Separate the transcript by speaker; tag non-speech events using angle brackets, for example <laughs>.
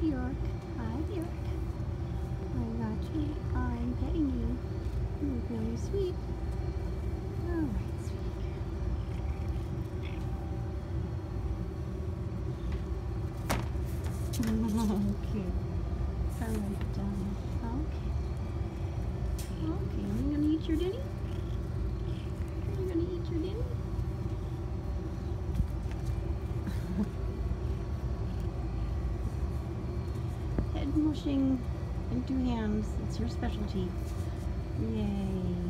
Speaker 1: Bjork. Hi, Bjork. I got you. I'm petting you. You're really sweet. All right, sweet girl. <laughs> okay. Head mushing in two hands. It's your specialty. Yay.